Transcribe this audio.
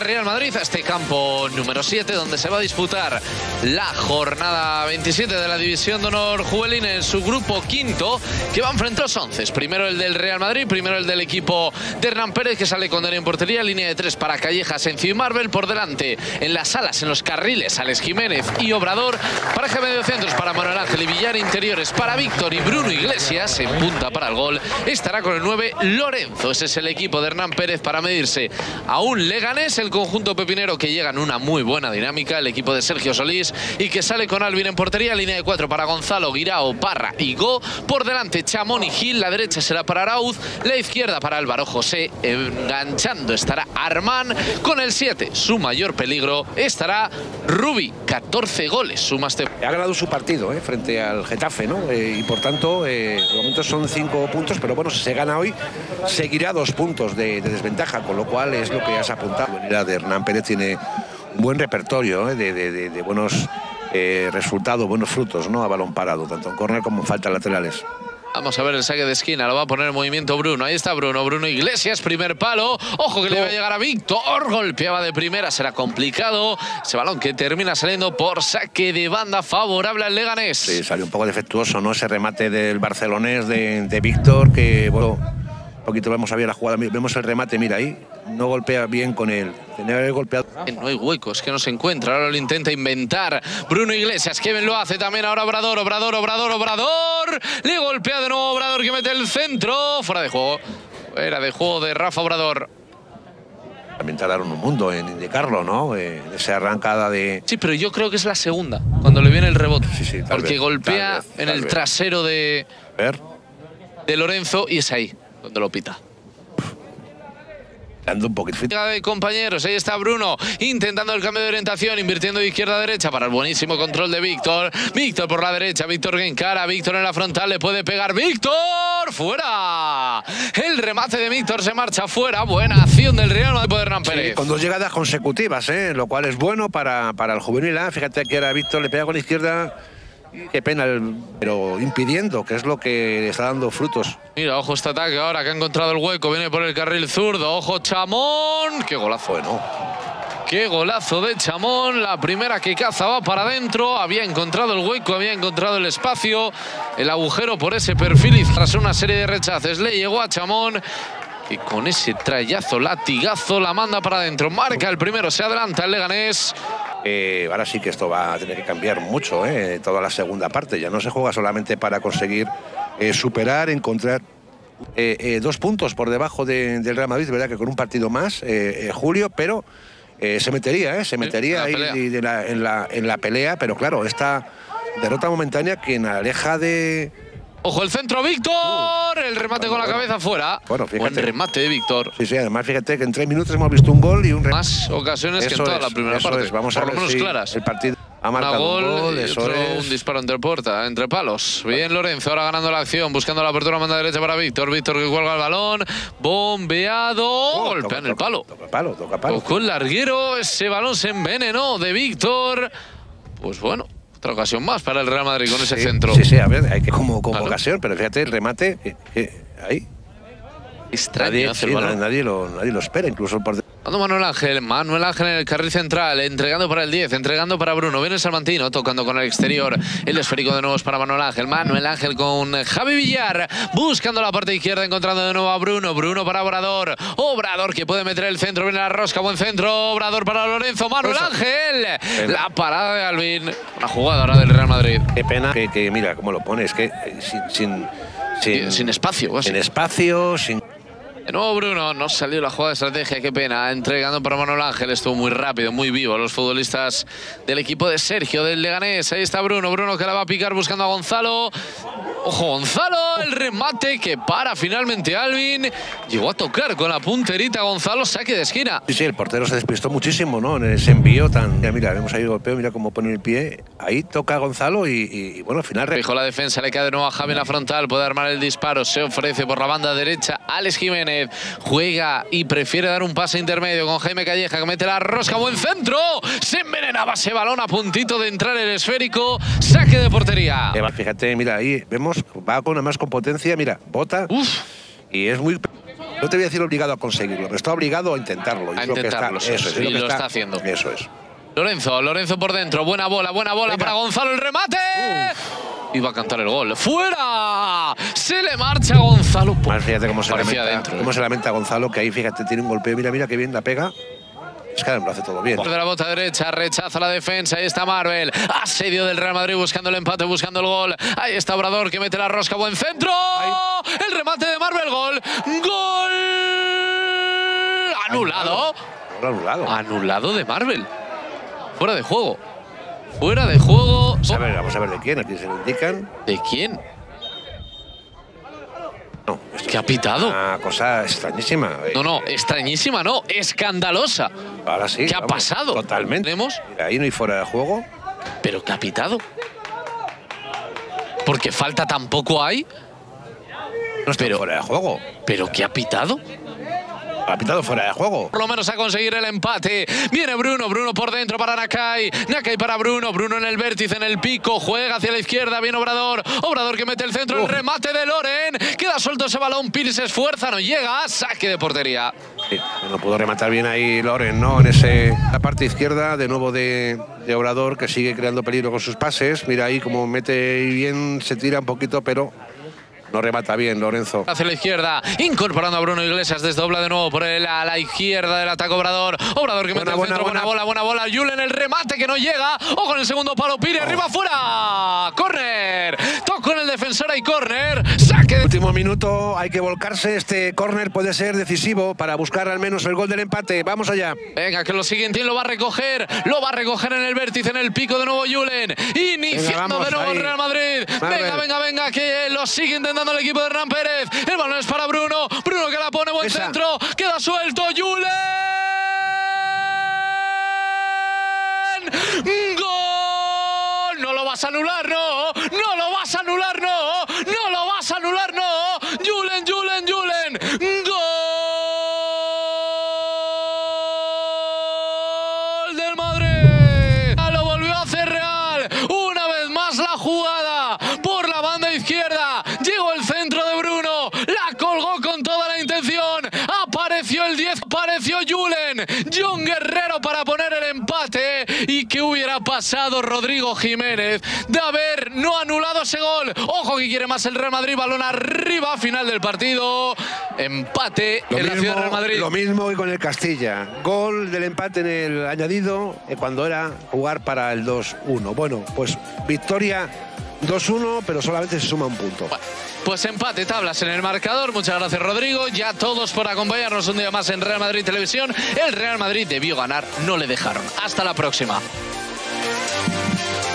Real Madrid a este campo número 7 donde se va a disputar la jornada 27 de la División de Honor Juvenil en su grupo quinto que va a enfrentar los 11. Primero el del Real Madrid, primero el del equipo de Hernán Pérez que sale con él en portería, línea de tres para Callejas, Encio y Marvel por delante en las alas, en los carriles, Alex Jiménez y Obrador, pareja medio centros para Manuel Ángel y Villar, interiores para Víctor y Bruno Iglesias en punta para el gol. Estará con el 9 Lorenzo, ese es el equipo de Hernán Pérez para medirse a un Leganés, el conjunto pepinero que llega en una muy buena dinámica, el equipo de Sergio Solís y que sale con Alvin en portería, línea de cuatro para Gonzalo, Guirao, Parra y Go. Por delante Chamón y Gil, la derecha será para Arauz, la izquierda para Álvaro José, enganchando estará Armán, con el 7 su mayor peligro estará Rubi, 14 goles suma este. Ha ganado su partido eh, frente al Getafe, ¿no? Eh, y por tanto, eh, de momento son cinco puntos, pero bueno, si se gana hoy, seguirá dos puntos de desventaja, con lo cual es lo que has apuntado. De Hernán Pérez tiene un buen repertorio ¿eh? de, de, de, buenos eh, resultados, buenos frutos, ¿no? A balón parado, tanto en córner como en faltas laterales. Vamos a ver el saque de esquina, lo va a poner en movimiento Bruno. Ahí está Bruno, Bruno Iglesias, primer palo. Ojo que le va a llegar a Víctor. Golpeaba de primera, será complicado. Ese balón que termina saliendo por saque de banda favorable al Leganés. Sí, salió un poco defectuoso, ¿no? Ese remate del barcelonés de, de Víctor, que, bueno, poquito vemos a ver la jugada. Vemos el remate, mira ahí. No golpea bien con él. Tenía que haber golpeado. No hay huecos, que no se encuentra. Ahora lo intenta inventar Bruno Iglesias. Kevin lo hace también ahora Obrador, Obrador, Obrador, Obrador. Le golpea de nuevo Obrador que mete el centro. Fuera de juego. Era de juego de Rafa Obrador. También tardaron un mundo en indicarlo, ¿no? Eh, esa arrancada de. Sí, pero yo creo que es la segunda, cuando le viene el rebote. Sí, sí, Porque vez, golpea vez, en el vez. trasero de, A ver. de Lorenzo y es ahí donde lo pita. Un poquito. De compañeros, ahí está Bruno intentando el cambio de orientación, invirtiendo de izquierda a derecha para el buenísimo control de Víctor. Víctor por la derecha, Víctor que encara, Víctor en la frontal, le puede pegar Víctor, fuera. El remate de Víctor se marcha fuera, buena acción del Real Madrid de Hernán Pérez. Con dos llegadas consecutivas, ¿eh? lo cual es bueno para, para el juvenil. ¿eh? Fíjate que era Víctor, le pega con la izquierda. Qué pena, pero impidiendo, que es lo que está dando frutos. Mira, ojo este ataque ahora que ha encontrado el hueco, viene por el carril zurdo, ojo Chamón, qué golazo. Bueno, Qué golazo de Chamón, la primera que caza va para adentro, había encontrado el hueco, había encontrado el espacio, el agujero por ese perfil y tras una serie de rechaces le llegó a Chamón y con ese trayazo, latigazo, la manda para adentro, marca el primero, se adelanta el Leganés. Eh, ahora sí que esto va a tener que cambiar mucho, ¿eh? toda la segunda parte. Ya no se juega solamente para conseguir eh, superar, encontrar dos puntos por debajo de- del Real Madrid, verdad que con un partido más, Julio, pero se metería, se metería en la ahí de la- en, la, en la pelea, pero claro, esta derrota momentánea quien aleja de... Ojo el centro, Víctor, el remate con la cabeza fuera. Bueno, fíjate. Buen remate de Víctor. Sí, sí, además fíjate que en tres minutos hemos visto un gol y un... re- Más ocasiones que en toda es, la primera parte. es. Vamos por a lo ver menos si claras. el partido ha marcado gol, un gol, y eso otro es. un disparo entre puerta, entre palos. Bien Lorenzo, ahora ganando la acción, buscando la apertura, manda derecha para Víctor. Víctor que cuelga el balón, bombeado, Oh, golpea en el palo. Toca palo, toca palo. El larguero, ese balón se envenenó de Víctor. Pues bueno, otra ocasión más para el Real Madrid con ese Sí, centro. Sí, sí, a ver, hay que como, como Claro. ocasión, pero fíjate el remate, que, que ahí Extraño nadie, sí, el nadie, lo, nadie lo espera, incluso por... Manuel Ángel, Manuel Ángel en el carril central, entregando para el 10, entregando para Bruno, viene Salmantino, tocando con el exterior, el esférico de nuevo es para Manuel Ángel, Manuel Ángel con Javi Villar, buscando la parte izquierda, encontrando de nuevo a Bruno, Bruno para Obrador, Obrador que puede meter el centro, viene la rosca, buen centro, Obrador para Lorenzo, Manuel. Ángel, la parada de Alvin, una jugada ahora del Real Madrid, Qué pena que, que, mira cómo lo pone, es que eh, sin... sin sin, sin espacio, sin espacio, sin... De nuevo Bruno, no salió la jugada de estrategia, qué pena. Entregando para Manuel Ángel, estuvo muy rápido, muy vivo. Los futbolistas del equipo de Sergio, del Leganés. Ahí está Bruno, Bruno que la va a picar buscando a Gonzalo. Gonzalo, el remate que para finalmente Alvin. Llegó a tocar con la punterita Gonzalo, saque de esquina. Sí, sí, el portero se despistó muchísimo, ¿no? En ese envío tan... Mira, mira, vemos ahí el golpeo, mira cómo pone el pie. Ahí toca Gonzalo y, y, y, bueno, al final... Dejó la defensa, le cae de nuevo a Javi en la frontal, puede armar el disparo, se ofrece por la banda derecha Alex Jiménez, juega y prefiere dar un pase intermedio con Jaime Calleja que mete la rosca, buen centro, se envenenaba ese balón a puntito de entrar el esférico, saque de portería. Eh, Fíjate, mira, ahí vemos, va con una más con potencia, mira, bota Uf, y es muy... No te voy a decir obligado a conseguirlo, pero está obligado a intentarlo. A intentarlo, eso es, que lo está haciendo. Eso es. Lorenzo, Lorenzo por dentro. Buena bola, buena bola Venga. para Gonzalo. El remate. Iba a cantar el gol. ¡Fuera! Se le marcha a Gonzalo. Más fíjate cómo se, lamenta, dentro, cómo ¿eh? se lamenta Gonzalo, que ahí fíjate, tiene un golpeo. Mira, mira qué bien la pega. Es que lo hace todo bien. De la bota derecha, rechaza la defensa. Ahí está Marvel. Asedio del Real Madrid buscando el empate, buscando el gol. Ahí está Obrador que mete la rosca. Buen centro. El remate de Marvel. Gol. Gol. Anulado. Anulado. Anulado de Marvel. Fuera de juego. Fuera de juego. Vamos a ver, vamos a ver de quién. Aquí se lo indican. ¿De quién? No, ¿Qué ha pitado? Una cosa extrañísima. Eh, No, no, extrañísima, no, escandalosa. Ahora sí. ¿Qué ha pasado? Totalmente. ¿Tenemos? Ahí no hay fuera de juego. ¿Pero qué ha pitado? Porque falta tampoco hay. No está Pero- fuera de juego. ¿Pero qué ha pitado? Ha pitado fuera de juego. Por lo menos a conseguir el empate. Viene Bruno, Bruno por dentro para Nakai. Nakai para Bruno, Bruno en el vértice, en el pico. Juega hacia la izquierda, viene Obrador. Obrador que mete el centro, el remate de Loren. Queda suelto ese balón, Piri se esfuerza, no llega. Saque de portería. Sí, no pudo rematar bien ahí Loren, ¿no? En ese, la parte izquierda, de nuevo de, de Obrador, que sigue creando peligro con sus pases. Mira ahí como mete bien, se tira un poquito, pero no remata bien Lorenzo. Hacia la izquierda, incorporando a Bruno Iglesias, desdobla de nuevo por el, a la izquierda del ataque Obrador. Obrador que mete Buena, el buena, centro, buena, buena. bola, buena bola. Julen el remate que no llega. O con el segundo palo, Piri arriba, fuera. Córner. Toco en el defensor y córner. Último minuto, hay que volcarse. Este córner puede ser decisivo para buscar al menos el gol del empate. Vamos allá. Venga, que lo siguiente lo va a recoger. Lo va a recoger en el vértice, en el pico de nuevo Julen. Iniciando vamos, de nuevo el. Real Madrid. Marvel. Venga, venga, venga, que lo sigue intentando el equipo de Hernán Pérez. El balón es para Bruno. Bruno que la pone, buen Esa. centro. Queda suelto, Julen. ¡Gol! No lo vas a anular, no. No lo vas a anular. No John Guerrero para poner el empate. ¿Y qué hubiera pasado Rodrigo Jiménez de haber no anulado ese gol? Ojo que quiere más el Real Madrid. Balón arriba. Final del partido. Empate Lo en la ciudad del Real Madrid. lo mismo que con el Castilla. Gol del empate en el añadido eh, cuando era jugar para el 2-1. Bueno, pues victoria 2-1, pero solamente se suma un punto. Pues empate, tablas en el marcador. Muchas gracias, Rodrigo. Ya todos por acompañarnos un día más en Real Madrid Televisión. El Real Madrid debió ganar, no le dejaron. Hasta la próxima.